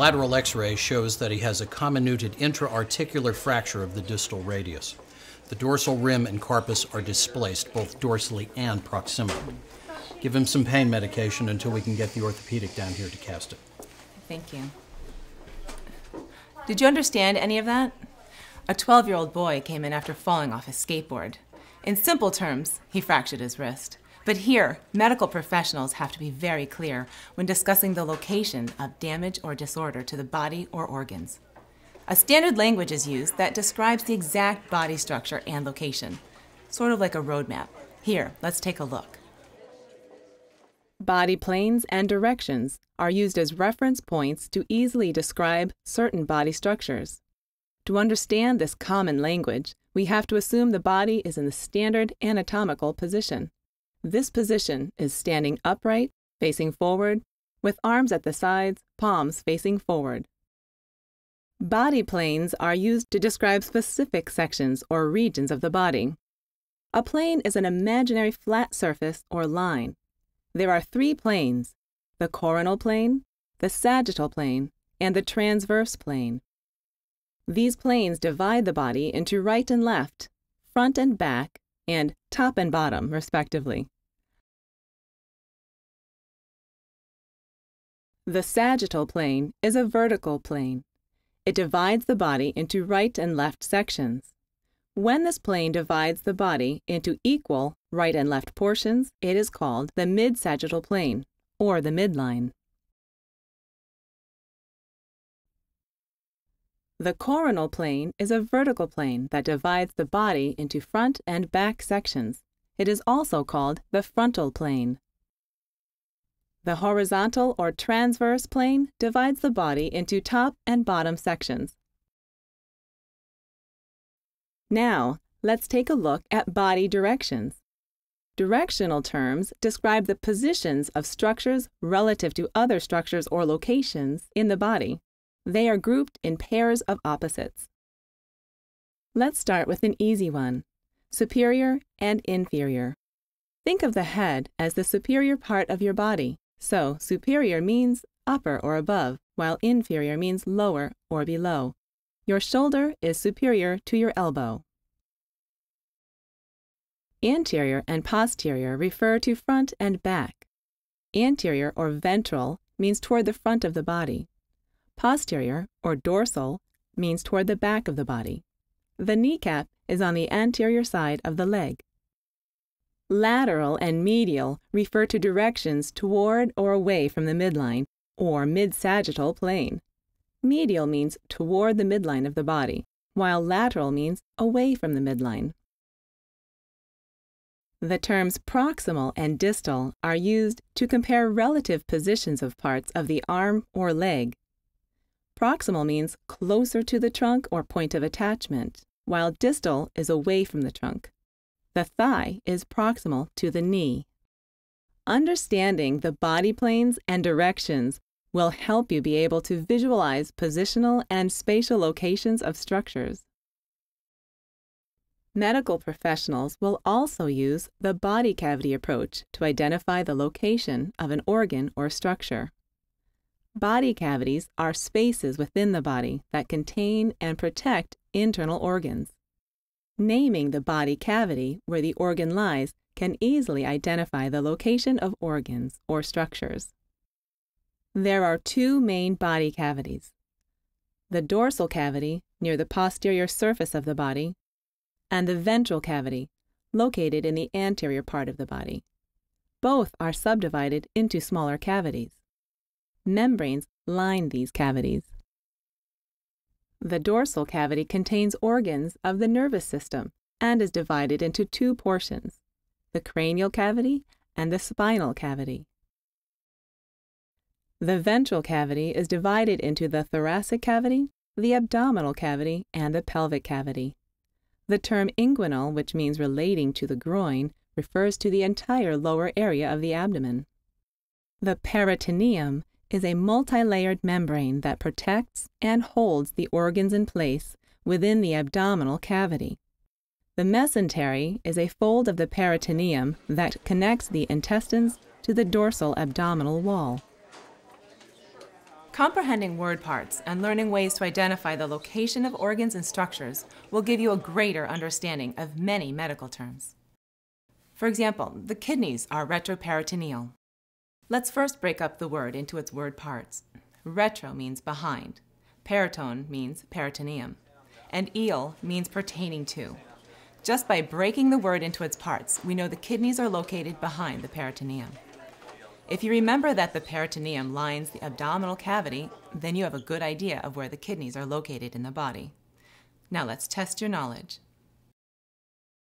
lateral x-ray shows that he has a comminuted intra-articular fracture of the distal radius. The dorsal rim and carpus are displaced, both dorsally and proximally. Give him some pain medication until we can get the orthopedic down here to cast it. Thank you. Did you understand any of that? A 12 year old boy came in after falling off his skateboard. In simple terms, he fractured his wrist. But here, medical professionals have to be very clear when discussing the location of damage or disorder to the body or organs. A standard language is used that describes the exact body structure and location, sort of like a roadmap. Here, let's take a look. Body planes and directions are used as reference points to easily describe certain body structures. To understand this common language, we have to assume the body is in the standard anatomical position. This position is standing upright, facing forward, with arms at the sides, palms facing forward. Body planes are used to describe specific sections or regions of the body. A plane is an imaginary flat surface or line. There are three planes the coronal plane, the sagittal plane, and the transverse plane. These planes divide the body into right and left, front and back, and top and bottom, respectively. The sagittal plane is a vertical plane. It divides the body into right and left sections. When this plane divides the body into equal right and left portions, it is called the mid-sagittal plane, or the midline. The coronal plane is a vertical plane that divides the body into front and back sections. It is also called the frontal plane. The horizontal or transverse plane divides the body into top and bottom sections. Now, let's take a look at body directions. Directional terms describe the positions of structures relative to other structures or locations in the body. They are grouped in pairs of opposites. Let's start with an easy one superior and inferior. Think of the head as the superior part of your body. So, superior means upper or above, while inferior means lower or below. Your shoulder is superior to your elbow. Anterior and posterior refer to front and back. Anterior or ventral means toward the front of the body. Posterior or dorsal means toward the back of the body. The kneecap is on the anterior side of the leg. Lateral and medial refer to directions toward or away from the midline or mid-sagittal plane. Medial means toward the midline of the body, while lateral means away from the midline. The terms proximal and distal are used to compare relative positions of parts of the arm or leg. Proximal means closer to the trunk or point of attachment, while distal is away from the trunk. The thigh is proximal to the knee. Understanding the body planes and directions will help you be able to visualize positional and spatial locations of structures. Medical professionals will also use the body cavity approach to identify the location of an organ or structure. Body cavities are spaces within the body that contain and protect internal organs. Naming the body cavity where the organ lies can easily identify the location of organs or structures. There are two main body cavities the dorsal cavity near the posterior surface of the body, and the ventral cavity located in the anterior part of the body. Both are subdivided into smaller cavities. Membranes line these cavities. The dorsal cavity contains organs of the nervous system and is divided into two portions, the cranial cavity and the spinal cavity. The ventral cavity is divided into the thoracic cavity, the abdominal cavity, and the pelvic cavity. The term inguinal, which means relating to the groin, refers to the entire lower area of the abdomen. The peritoneum is a multi-layered membrane that protects and holds the organs in place within the abdominal cavity. The mesentery is a fold of the peritoneum that connects the intestines to the dorsal abdominal wall. Comprehending word parts and learning ways to identify the location of organs and structures will give you a greater understanding of many medical terms. For example, the kidneys are retroperitoneal. Let's first break up the word into its word parts. Retro means behind, peritone means peritoneum, and eel means pertaining to. Just by breaking the word into its parts, we know the kidneys are located behind the peritoneum. If you remember that the peritoneum lines the abdominal cavity, then you have a good idea of where the kidneys are located in the body. Now let's test your knowledge.